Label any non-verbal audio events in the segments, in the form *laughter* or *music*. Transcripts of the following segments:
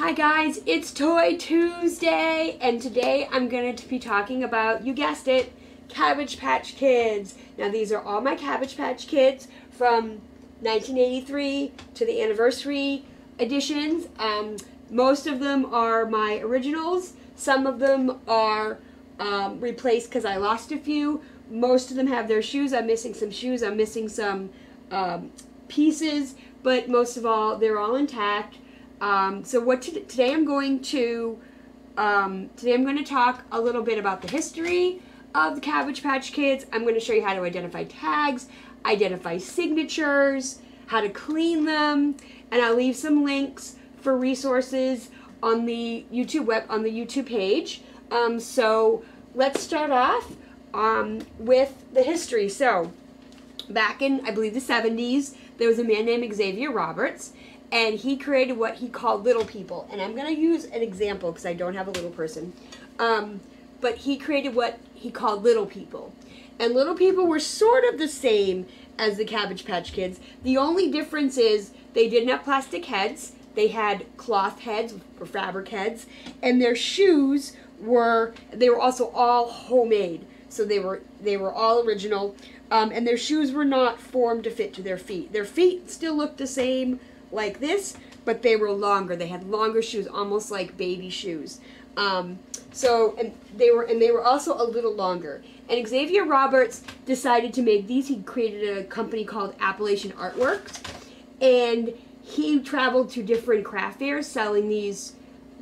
Hi guys, it's Toy Tuesday, and today I'm going to be talking about, you guessed it, Cabbage Patch Kids. Now these are all my Cabbage Patch Kids from 1983 to the anniversary editions. Um, most of them are my originals. Some of them are um, replaced because I lost a few. Most of them have their shoes. I'm missing some shoes. I'm missing some um, pieces, but most of all, they're all intact. Um, so what today I'm going to um, today I'm going to talk a little bit about the history of the Cabbage Patch Kids. I'm going to show you how to identify tags, identify signatures, how to clean them, and I'll leave some links for resources on the YouTube web on the YouTube page. Um, so let's start off um, with the history. So back in I believe the 70s, there was a man named Xavier Roberts and he created what he called little people. And I'm going to use an example because I don't have a little person. Um, but he created what he called little people. And little people were sort of the same as the Cabbage Patch Kids. The only difference is they didn't have plastic heads. They had cloth heads or fabric heads. And their shoes were, they were also all homemade. So they were, they were all original. Um, and their shoes were not formed to fit to their feet. Their feet still looked the same like this, but they were longer. They had longer shoes, almost like baby shoes. Um, so and they were and they were also a little longer. And Xavier Roberts decided to make these. He created a company called Appalachian Artworks, and he traveled to different craft fairs selling these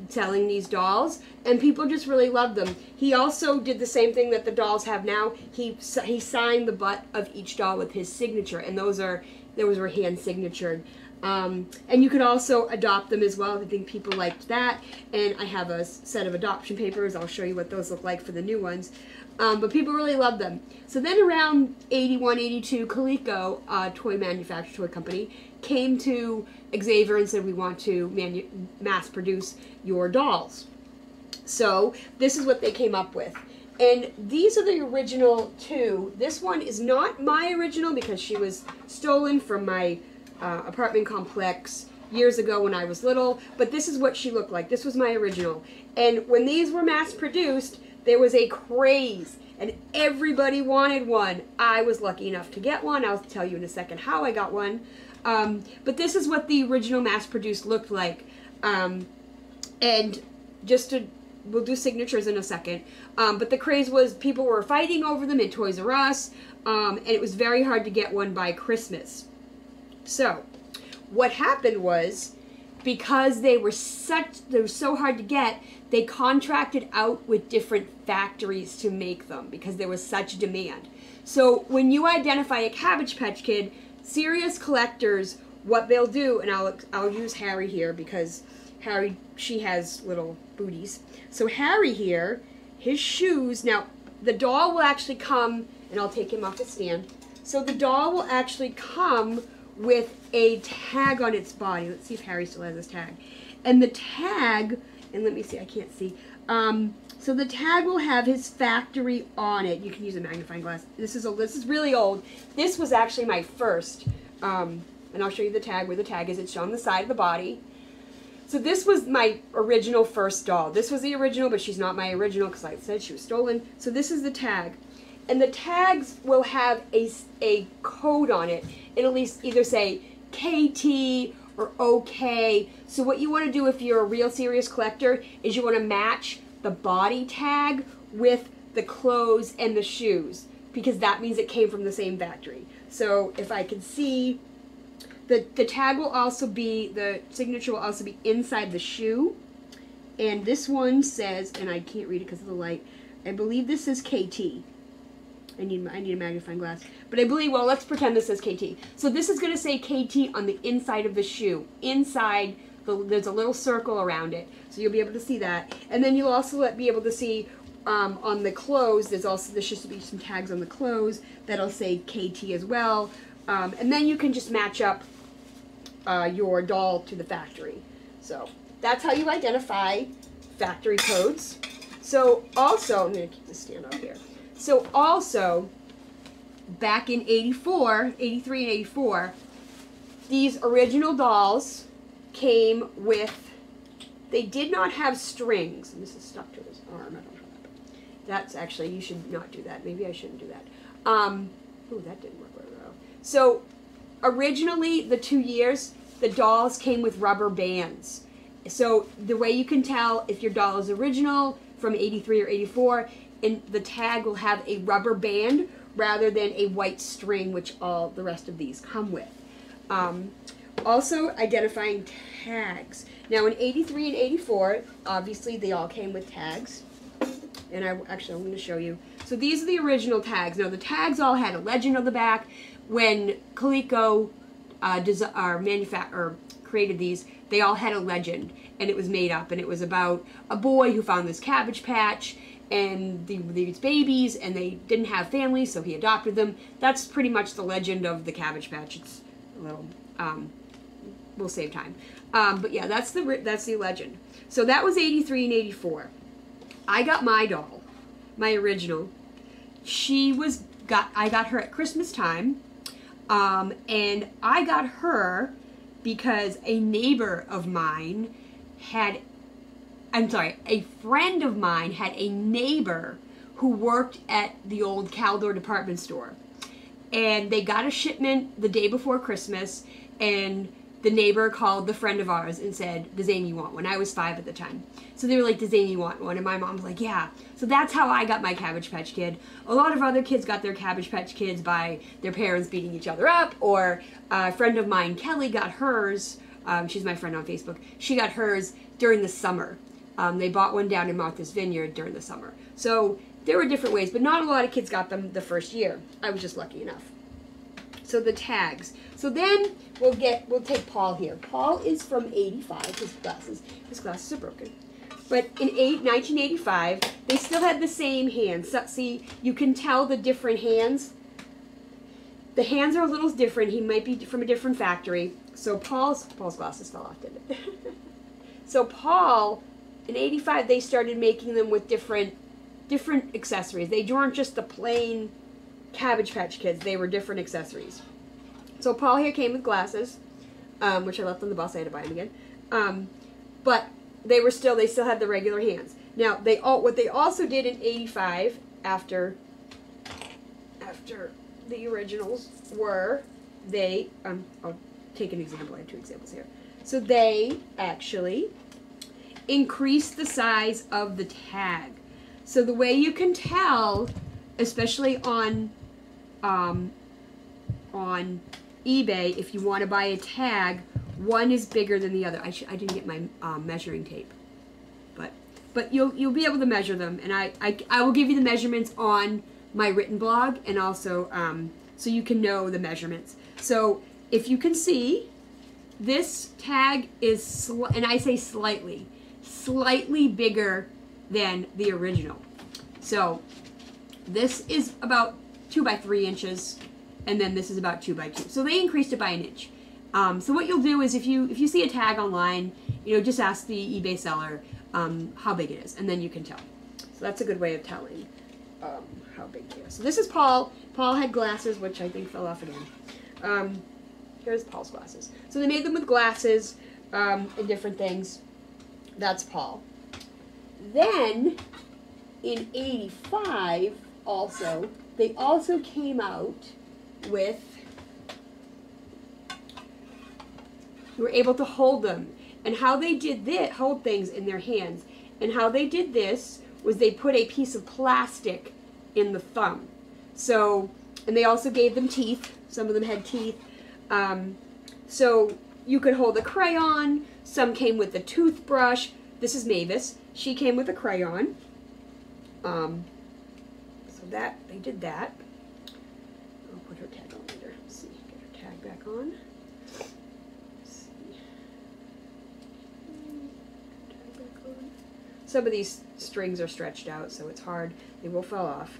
selling these dolls and people just really loved them. He also did the same thing that the dolls have now. He he signed the butt of each doll with his signature and those are those were hand signatured. Um, and you could also adopt them as well. I think people liked that. And I have a set of adoption papers. I'll show you what those look like for the new ones. Um, but people really loved them. So then around 81, 82, Coleco, a toy manufacturer toy company, came to Xavier and said, we want to mass produce your dolls. So this is what they came up with. And these are the original two. This one is not my original because she was stolen from my uh, apartment complex years ago when I was little, but this is what she looked like. This was my original. And when these were mass produced, there was a craze and everybody wanted one. I was lucky enough to get one. I'll tell you in a second how I got one. Um, but this is what the original mass produced looked like. Um, and just to, we'll do signatures in a second. Um, but the craze was people were fighting over them in Toys R Us, um, and it was very hard to get one by Christmas. So, what happened was because they were such they were so hard to get, they contracted out with different factories to make them because there was such demand. So, when you identify a Cabbage Patch Kid, serious collectors what they'll do and I'll I'll use Harry here because Harry she has little booties. So Harry here, his shoes, now the doll will actually come and I'll take him off the stand. So the doll will actually come with a tag on its body. Let's see if Harry still has this tag. And the tag, and let me see, I can't see. Um, so the tag will have his factory on it. You can use a magnifying glass. This is a this is really old. This was actually my first. Um, and I'll show you the tag where the tag is. It's on the side of the body. So this was my original first doll. This was the original, but she's not my original because like I said she was stolen. So this is the tag. And the tags will have a, a code on it. It'll at least either say KT or OK. So what you want to do if you're a real serious collector is you want to match the body tag with the clothes and the shoes because that means it came from the same factory. So if I can see, the, the tag will also be, the signature will also be inside the shoe. And this one says, and I can't read it because of the light, I believe this is KT. I need I need a magnifying glass. But I believe, well, let's pretend this says KT. So this is going to say KT on the inside of the shoe. Inside, the, there's a little circle around it. So you'll be able to see that. And then you'll also be able to see um, on the clothes, there's also, there should be some tags on the clothes that'll say KT as well. Um, and then you can just match up uh, your doll to the factory. So that's how you identify factory codes. So also, I'm going to keep this stand up here. So also, back in 84, 83 and 84, these original dolls came with they did not have strings. And this is stuck to his arm. I don't know. That's actually you should not do that. Maybe I shouldn't do that. Um, ooh, that didn't work very well. So originally, the two years, the dolls came with rubber bands. So the way you can tell if your doll is original from 83 or 84, and the tag will have a rubber band rather than a white string, which all the rest of these come with. Um, also, identifying tags. Now, in 83 and 84, obviously they all came with tags. And I actually, I'm going to show you. So these are the original tags. Now, the tags all had a legend on the back. When Coleco uh, or or created these, they all had a legend, and it was made up, and it was about a boy who found this cabbage patch, and the, these babies, and they didn't have families, so he adopted them. That's pretty much the legend of the cabbage patch. It's a little, um, we'll save time, um, but yeah, that's the that's the legend. So that was 83 and 84. I got my doll, my original. She was got I got her at Christmas time. Um, and I got her because a neighbor of mine had, I'm sorry, a friend of mine had a neighbor who worked at the old Caldor department store. And they got a shipment the day before Christmas, and the neighbor called the friend of ours and said, Does Amy want one? I was five at the time. So they were like, Does Amy want one? And my mom's like, Yeah. So that's how I got my Cabbage Patch Kid. A lot of other kids got their Cabbage Patch Kids by their parents beating each other up, or a friend of mine, Kelly, got hers. Um, she's my friend on Facebook. She got hers during the summer. Um, they bought one down in Martha's Vineyard during the summer. So there were different ways, but not a lot of kids got them the first year. I was just lucky enough. So the tags. So then we'll get we'll take Paul here. Paul is from 85. His glasses his glasses are broken. But in eight, 1985, they still had the same hands. So, see, you can tell the different hands. The hands are a little different. He might be from a different factory. So Paul's Paul's glasses fell off, didn't it? *laughs* so Paul, in 85, they started making them with different different accessories. They weren't just the plain Cabbage Patch Kids. They were different accessories. So Paul here came with glasses, um, which I left on the bus. I had to buy them again. Um, but they were still they still had the regular hands. Now they all what they also did in '85 after after the originals were they um I'll take an example. I have two examples here. So they actually increased the size of the tag. So the way you can tell, especially on um, on eBay, if you want to buy a tag, one is bigger than the other. I, I didn't get my um, measuring tape, but but you'll you'll be able to measure them, and I, I I will give you the measurements on my written blog, and also um, so you can know the measurements. So if you can see, this tag is and I say slightly, slightly bigger than the original. So this is about two by three inches, and then this is about two by two. So they increased it by an inch. Um, so what you'll do is if you if you see a tag online, you know, just ask the eBay seller um, how big it is, and then you can tell. So that's a good way of telling um, how big it is. So this is Paul. Paul had glasses, which I think fell off again. Um, here's Paul's glasses. So they made them with glasses um, and different things. That's Paul. Then in '85, also they also came out with were able to hold them. And how they did this hold things in their hands. And how they did this was they put a piece of plastic in the thumb. So and they also gave them teeth. Some of them had teeth. Um, so you could hold a crayon some came with a toothbrush this is mavis she came with a crayon um, so that they did that I'll put her tag on later. Let's see, get her tag back on. Some of these strings are stretched out, so it's hard. They will fall off.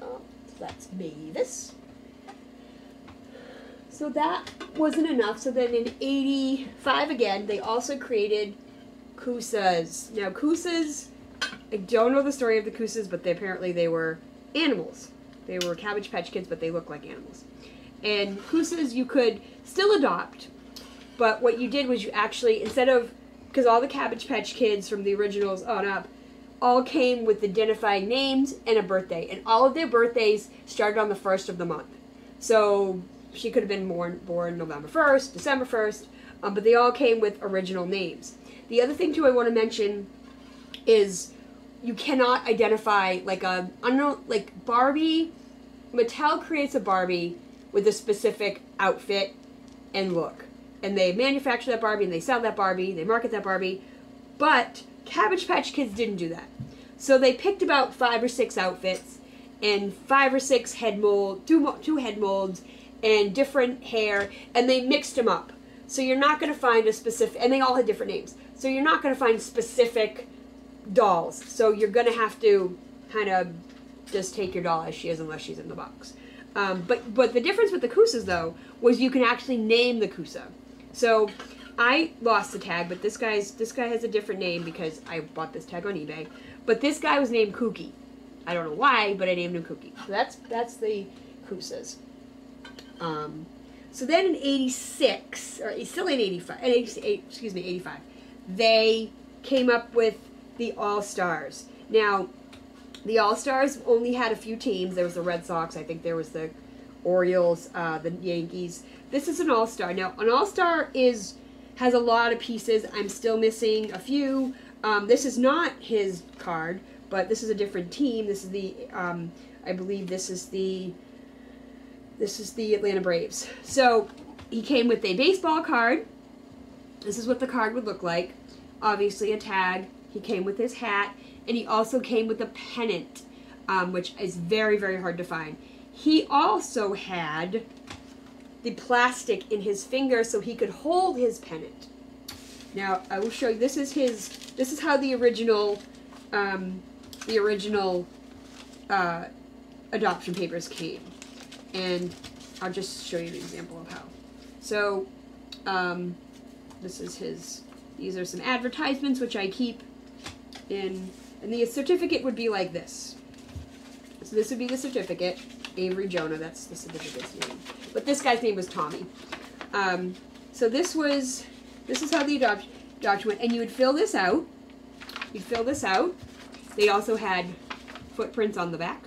Um, so that's Mavis. So that wasn't enough. So then in 85 again, they also created Koosas. Now Koosas, I don't know the story of the Koosas, but they, apparently they were animals. They were Cabbage Patch Kids, but they look like animals. And Koosas you could still adopt, but what you did was you actually, instead of because all the Cabbage Patch Kids from the originals on up all came with identifying names and a birthday, and all of their birthdays started on the first of the month. So she could have been born born November first, December first, um, but they all came with original names. The other thing too I want to mention is you cannot identify like a I don't know like Barbie. Mattel creates a Barbie with a specific outfit and look, and they manufacture that Barbie and they sell that Barbie, they market that Barbie, but Cabbage Patch Kids didn't do that. So they picked about five or six outfits and five or six head mold, two two head molds, and different hair, and they mixed them up. So you're not going to find a specific, and they all had different names. So you're not going to find specific dolls. So you're going to have to kind of just take your doll as she is, unless she's in the box. Um, but but the difference with the Koosas though was you can actually name the Koosa. So I lost the tag, but this guy's this guy has a different name because I bought this tag on eBay. But this guy was named Kooky. I don't know why, but I named him Kooky. So that's that's the Koosas. Um, so then in '86, or still in '85, 88, excuse me, '85, they came up with the All Stars. Now, the All Stars only had a few teams. There was the Red Sox. I think there was the Orioles, uh, the Yankees. This is an All Star. Now, an All Star is has a lot of pieces. I'm still missing a few. Um, this is not his card, but this is a different team. This is the, um, I believe this is the, this is the Atlanta Braves. So he came with a baseball card. This is what the card would look like. Obviously a tag. He came with his hat, and he also came with a pennant, um, which is very, very hard to find. He also had the plastic in his finger so he could hold his pennant. Now I will show you. This is his. This is how the original, um, the original uh, adoption papers came, and I'll just show you an example of how. So, um, this is his. These are some advertisements which I keep in, and the certificate would be like this. So this would be the certificate. Avery Jonah, that's the certificate's name. But this guy's name was Tommy. Um, so this was this is how the adoption, adoption went. And you would fill this out. You'd fill this out. They also had footprints on the back.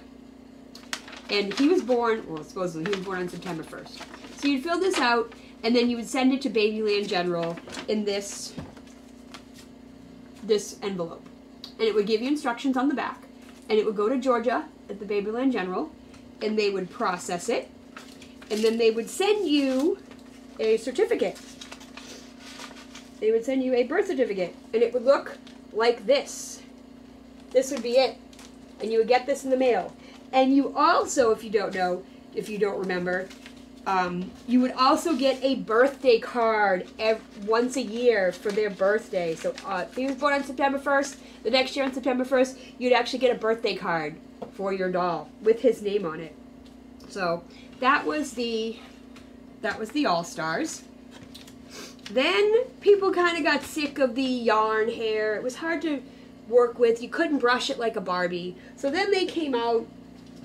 And he was born, well, supposedly, he was born on September 1st. So you'd fill this out, and then you would send it to Babyland General in this, this envelope. And it would give you instructions on the back. And it would go to Georgia at the Babyland General, and they would process it. And then they would send you a certificate they would send you a birth certificate, and it would look like this. This would be it. And you would get this in the mail. And you also, if you don't know, if you don't remember, um, you would also get a birthday card every, once a year for their birthday. So uh, if he was born on September 1st, the next year on September 1st, you'd actually get a birthday card for your doll with his name on it. So that was the that was the All Stars. Then people kind of got sick of the yarn hair. It was hard to work with. You couldn't brush it like a Barbie. So then they came out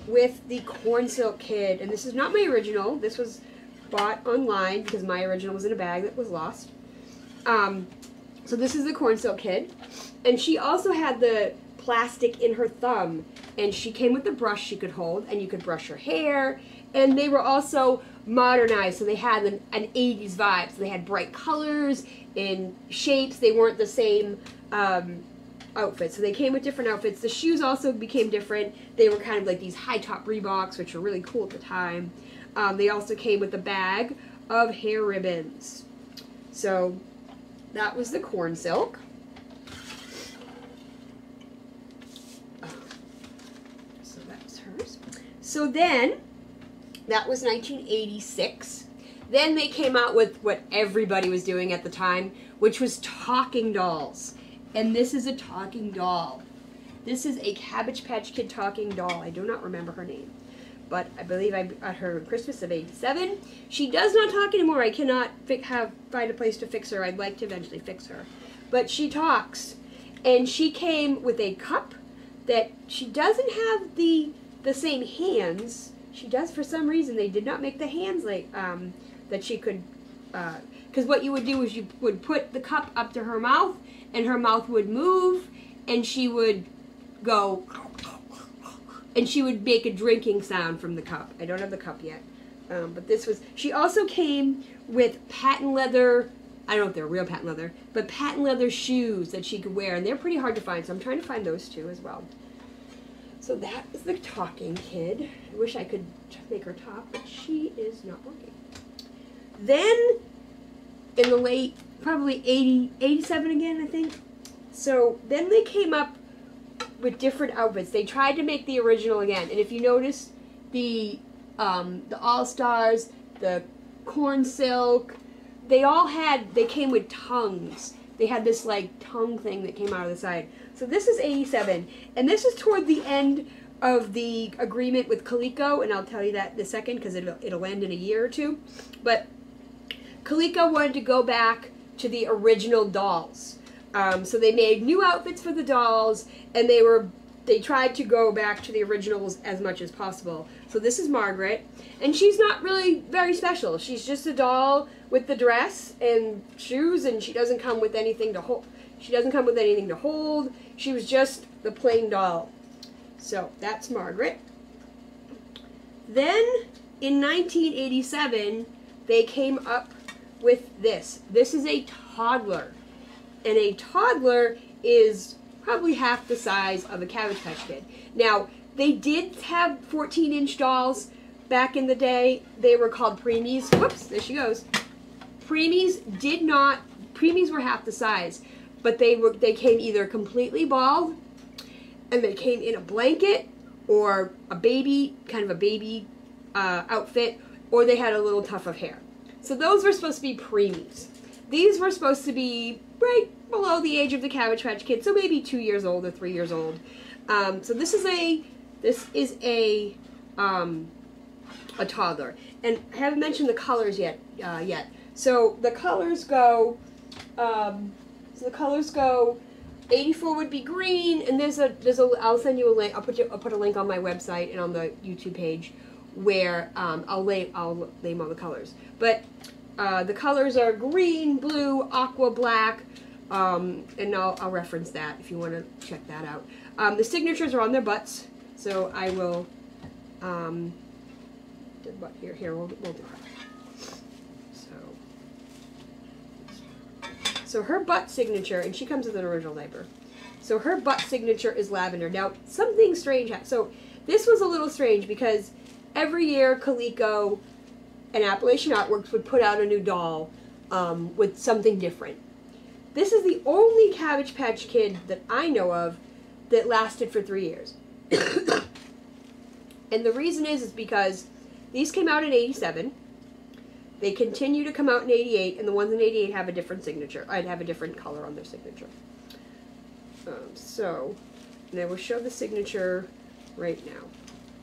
with the Corn Silk Kid. And this is not my original. This was bought online because my original was in a bag that was lost. Um, so this is the Corn Silk Kid. And she also had the plastic in her thumb. And she came with a brush she could hold. And you could brush her hair. And they were also modernized, so they had an, an 80s vibe. So they had bright colors and shapes. They weren't the same um, outfits. So they came with different outfits. The shoes also became different. They were kind of like these high top Reeboks, which were really cool at the time. Um, they also came with a bag of hair ribbons. So that was the corn silk. So that was hers. So then that was 1986. Then they came out with what everybody was doing at the time, which was talking dolls. And this is a talking doll. This is a Cabbage Patch Kid talking doll. I do not remember her name. But I believe I got her Christmas of 87. She does not talk anymore. I cannot have find a place to fix her. I'd like to eventually fix her. But she talks. And she came with a cup that she doesn't have the the same hands she does for some reason. They did not make the hands like um, that she could. Uh, because what you would do is you would put the cup up to her mouth, and her mouth would move, and she would go, and she would make a drinking sound from the cup. I don't have the cup yet, um, but this was. She also came with patent leather. I don't know if they're real patent leather, but patent leather shoes that she could wear, and they're pretty hard to find. So I'm trying to find those too as well. So that is the talking kid. I wish I could make her talk, but she is not working. Then, in the late, probably 80, 87 again, I think. So then they came up with different outfits. They tried to make the original again. And if you notice, the um, the All Stars, the Corn Silk, they all had, they came with tongues. They had this like tongue thing that came out of the side. So this is 87. And this is toward the end of the agreement with Coleco, and I'll tell you that in a second because it'll, it'll end in a year or two. But Coleco wanted to go back to the original dolls. Um, so they made new outfits for the dolls, and they were they tried to go back to the originals as much as possible. So this is Margaret, and she's not really very special. She's just a doll with the dress and shoes, and she doesn't come with anything to hold. She doesn't come with anything to hold. She was just the plain doll. So that's Margaret. Then in 1987, they came up with this. This is a toddler. And a toddler is probably half the size of a Cabbage Patch Kid. Now, they did have 14 inch dolls back in the day. They were called preemies. Whoops, there she goes. Preemies did not, preemies were half the size, but they were they came either completely bald and they came in a blanket or a baby, kind of a baby uh, outfit, or they had a little tuft of hair. So those were supposed to be preemies. These were supposed to be right below the age of the Cabbage Patch Kid, so maybe two years old or three years old. Um, so this is a this is a um, a toddler, and I haven't mentioned the colors yet uh, yet. So the colors go. Um, so the colors go. 84 would be green, and there's a there's a. I'll send you a link. I'll put you, I'll put a link on my website and on the YouTube page where um, I'll lay I'll name all the colors. But uh, the colors are green, blue, aqua, black, um, and I'll, I'll reference that if you want to check that out. Um, the signatures are on their butts, so I will. Um, butt here, here we'll, we'll do that. So, so her butt signature, and she comes with an original diaper. So her butt signature is lavender. Now something strange. So this was a little strange because every year Coleco and Appalachian Artworks would put out a new doll um, with something different. This is the only Cabbage Patch Kid that I know of that lasted for three years. *coughs* and the reason is, is because these came out in 87. They continue to come out in 88, and the ones in 88 have a different signature. I'd have a different color on their signature. Um, so, and I will show the signature right now.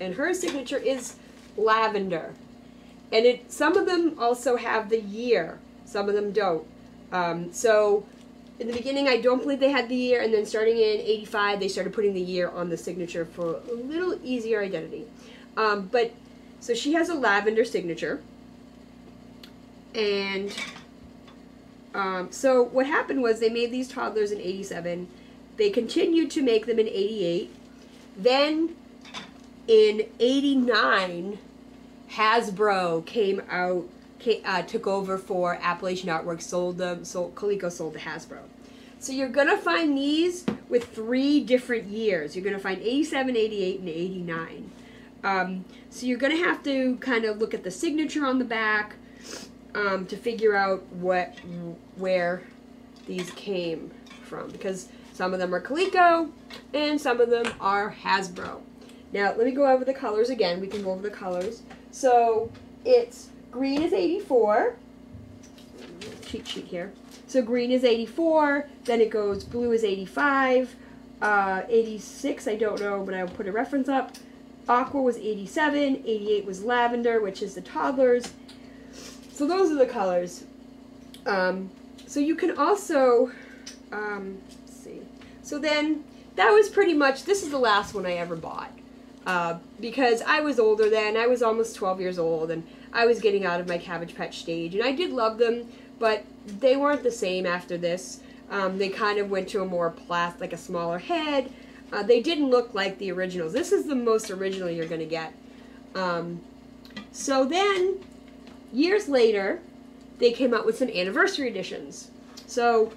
And her signature is lavender. And it some of them also have the year. Some of them don't. Um, so in the beginning, I don't believe they had the year, and then starting in 85, they started putting the year on the signature for a little easier identity. Um, but, so she has a lavender signature. And um, so what happened was they made these toddlers in 87. They continued to make them in 88. Then in 89, Hasbro came out, came, uh, took over for Appalachian Artworks, sold them, sold, Coleco sold to Hasbro. So you're going to find these with three different years. You're going to find 87, 88, and 89. Um, so you're going to have to kind of look at the signature on the back um, to figure out what where these came from because some of them are Coleco and some of them are Hasbro. Now let me go over the colors again. We can go over the colors. So it's green is 84. Cheat sheet here. So green is 84. Then it goes blue is 85. Uh, 86, I don't know, but I'll put a reference up. Aqua was 87. 88 was lavender, which is the toddlers. So those are the colors. Um, so you can also, um, see. So then that was pretty much, this is the last one I ever bought. Uh, because I was older then. I was almost 12 years old, and I was getting out of my Cabbage Patch stage. And I did love them, but they weren't the same after this. Um, they kind of went to a more plastic, like a smaller head. Uh, they didn't look like the originals. This is the most original you're going to get. Um, so then, years later, they came out with some anniversary editions. So,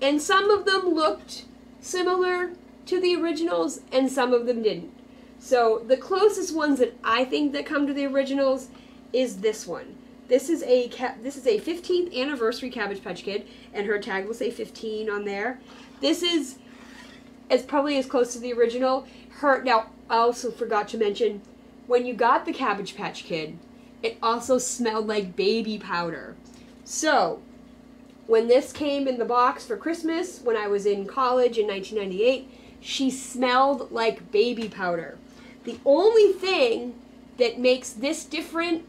and some of them looked similar to the originals, and some of them didn't. So the closest ones that I think that come to the originals is this one. This is a this is a 15th anniversary Cabbage Patch Kid, and her tag will say 15 on there. This is as probably as close to the original. Her now I also forgot to mention when you got the Cabbage Patch Kid, it also smelled like baby powder. So when this came in the box for Christmas when I was in college in 1998, she smelled like baby powder. The only thing that makes this different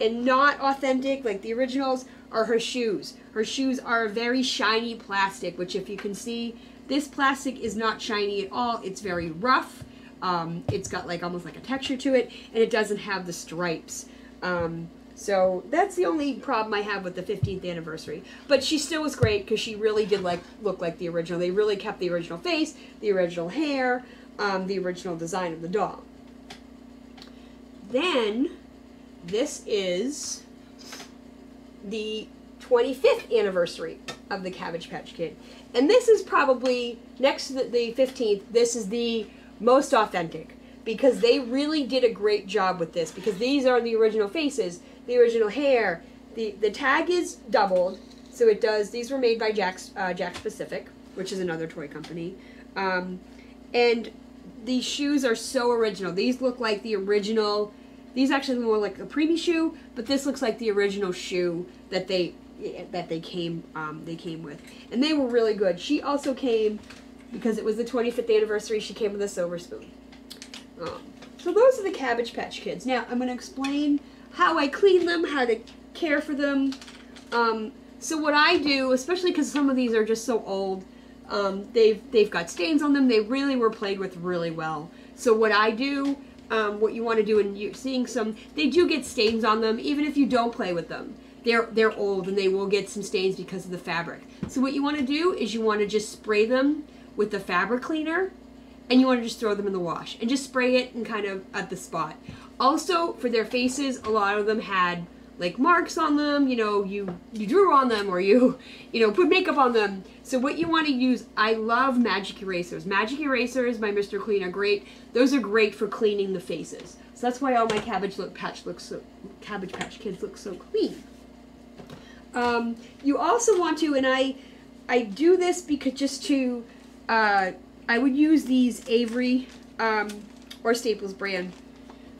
and not authentic like the originals are her shoes. Her shoes are very shiny plastic, which if you can see, this plastic is not shiny at all. It's very rough. Um, it's got like almost like a texture to it, and it doesn't have the stripes. Um, so that's the only problem I have with the 15th anniversary. But she still was great because she really did like look like the original. They really kept the original face, the original hair, um, the original design of the doll. Then this is the 25th anniversary of the Cabbage Patch Kid. And this is probably, next to the, the 15th, this is the most authentic because they really did a great job with this because these are the original faces, the original hair. The, the tag is doubled, so it does, these were made by Jakks, uh, Jakks Pacific, which is another toy company. Um, and these shoes are so original. These look like the original these actually more like a preemie shoe, but this looks like the original shoe that they that they came um, they came with, and they were really good. She also came because it was the 25th anniversary. She came with a silver spoon. Um, so those are the Cabbage Patch Kids. Now I'm going to explain how I clean them, how to care for them. Um, so what I do, especially because some of these are just so old, um, they've they've got stains on them. They really were played with really well. So what I do um, what you want to do and you're seeing some they do get stains on them even if you don't play with them they're they're old and they will get some stains because of the fabric so what you want to do is you want to just spray them with the fabric cleaner and you want to just throw them in the wash and just spray it and kind of at the spot also for their faces a lot of them had like marks on them you know you you drew on them or you *laughs* you know put makeup on them. So what you want to use i love magic erasers. Magic erasers by mr clean are great. Those are great for cleaning the faces. So that's why all my cabbage look patch looks so cabbage patch kids look so clean. Um, you also want to and i i do this because just to uh, i would use these avery um, or staples brand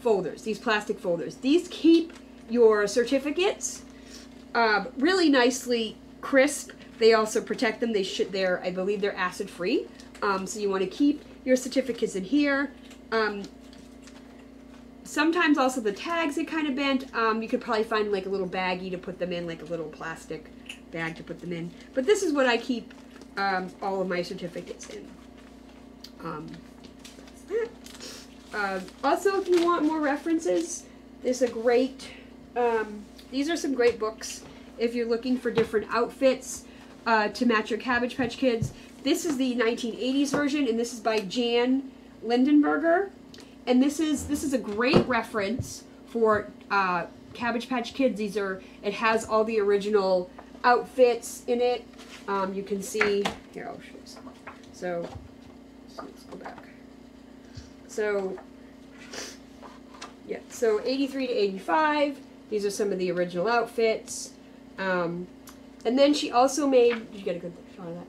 folders these plastic folders. These keep your certificates um, really nicely crisp. They also protect them. They should. They're I believe they're acid free. Um, so you want to keep your certificates in here. Um, sometimes also the tags get kind of bent. Um, you could probably find like a little baggie to put them in, like a little plastic bag to put them in. But this is what I keep um, all of my certificates in. Um, uh, also, if you want more references, there's a great um, these are some great books if you're looking for different outfits uh, to match your Cabbage Patch Kids. This is the 1980s version, and this is by Jan Lindenberger. And this is this is a great reference for uh, Cabbage Patch Kids. These are it has all the original outfits in it. Um, you can see here. I'll show you some. So, so let's go back. So yeah, so 83 to 85. These are some of the original outfits. Um, and then she also made, you get a good shot of that.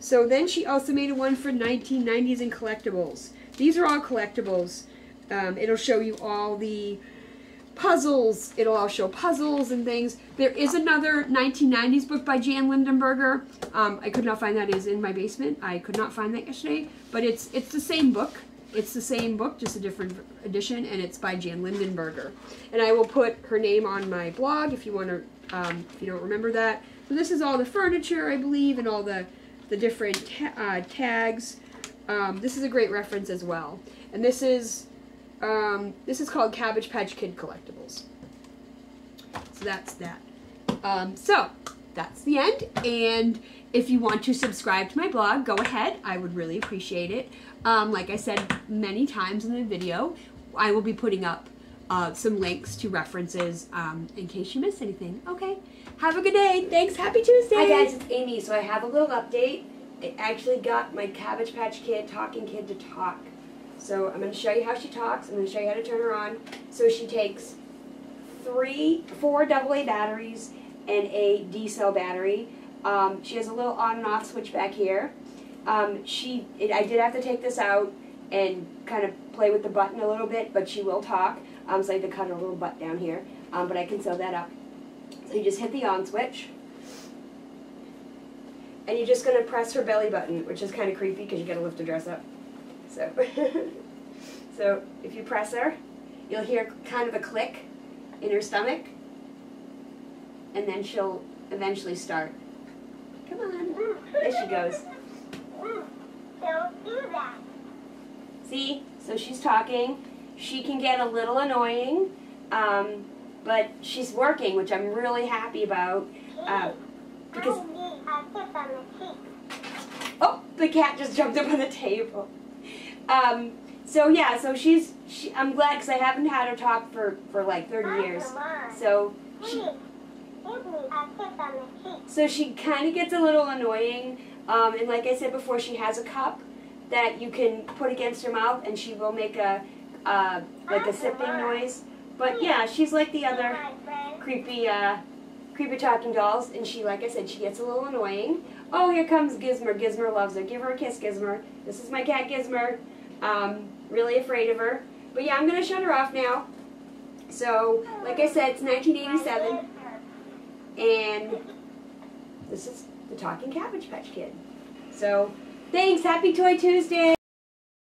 So then she also made one for 1990s and collectibles. These are all collectibles. Um, it'll show you all the puzzles. It'll all show puzzles and things. There is another 1990s book by Jan Lindenberger. Um, I could not find that. is in my basement. I could not find that yesterday. But it's it's the same book. It's the same book, just a different edition, and it's by Jan Lindenberger. And I will put her name on my blog if you want to, um, if you don't remember that. So this is all the furniture, I believe, and all the, the different ta uh, tags. Um, this is a great reference as well. And this is, um, this is called Cabbage Patch Kid Collectibles. So that's that. Um, so that's the end. And if you want to subscribe to my blog, go ahead. I would really appreciate it. Um, like I said many times in the video, I will be putting up uh, some links to references um, in case you miss anything. Okay. Have a good day. Thanks. Happy Tuesday. Hi guys, it's Amy. So I have a little update. I actually got my Cabbage Patch Kid talking kid to talk. So I'm going to show you how she talks. I'm going to show you how to turn her on. So she takes three, four AA batteries and a D cell battery. Um, she has a little on and off switch back here. Um, she, it, I did have to take this out and kind of play with the button a little bit, but she will talk. Um, so I had to cut her little butt down here, um, but I can sew that up. So you just hit the on switch, and you're just going to press her belly button, which is kind of creepy because you got to lift her dress up. So, *laughs* so if you press her, you'll hear kind of a click in her stomach, and then she'll eventually start. Come on. There she goes. Don't do that. See? So she's talking. She can get a little annoying, um, but she's working, which I'm really happy about. Uh, because I need a tip on the cheek. oh, the cat just jumped up on the table. Um, so yeah, so she's. She, I'm glad because I haven't had her talk for for like 30 years. So she, Please, give me a tip on the cheek. So she kind of gets a little annoying, um, and like I said before, she has a cup that you can put against her mouth, and she will make a uh, like a sipping noise. But yeah, she's like the other creepy, uh, creepy talking dolls, and she, like I said, she gets a little annoying. Oh, here comes Gizmer. Gizmer loves her. Give her a kiss, Gizmer. This is my cat, Gizmer. Um, really afraid of her. But yeah, I'm gonna shut her off now. So, like I said, it's 1987 and this is the Talking Cabbage Patch Kid. So, thanks. Happy Toy Tuesday.